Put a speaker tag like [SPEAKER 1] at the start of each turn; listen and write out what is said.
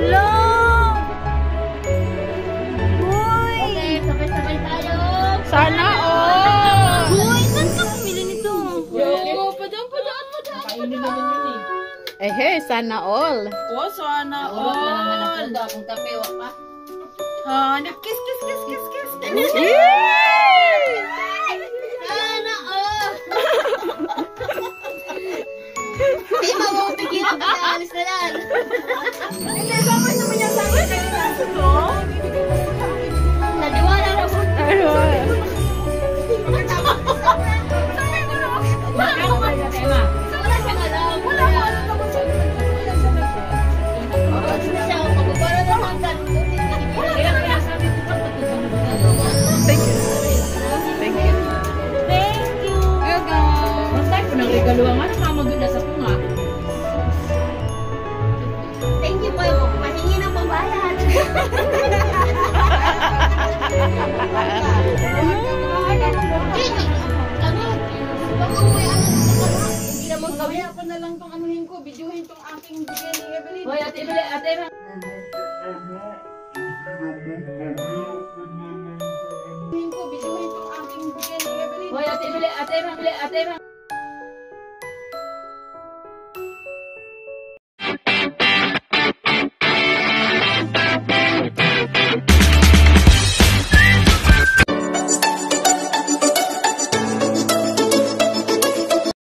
[SPEAKER 1] Hello! Uy!
[SPEAKER 2] Okay, sabay-sabay tayo.
[SPEAKER 1] Sana all! Uy, saan ka bumili nito?
[SPEAKER 3] Yo, padaan, padaan. Yun eh.
[SPEAKER 1] Ehe, sana all.
[SPEAKER 4] Oh, sana
[SPEAKER 3] na naman ako
[SPEAKER 4] all.
[SPEAKER 3] daw kung tapewa pa.
[SPEAKER 4] Hanip, kiss, kiss, kiss, kiss, kiss.
[SPEAKER 3] Regaluhan nga, namamagod na sa punga.
[SPEAKER 2] Thank you po. Mahingi ng pambayad. Hindi naman kami.
[SPEAKER 4] Kaya ko na lang tong anuhin ko, videohin tong aking bigay ni Evelyn.
[SPEAKER 3] Hoy, ate Bele, ate
[SPEAKER 4] Evelyn.
[SPEAKER 3] Hoy, ate Bele, ate Bele, ate Ema.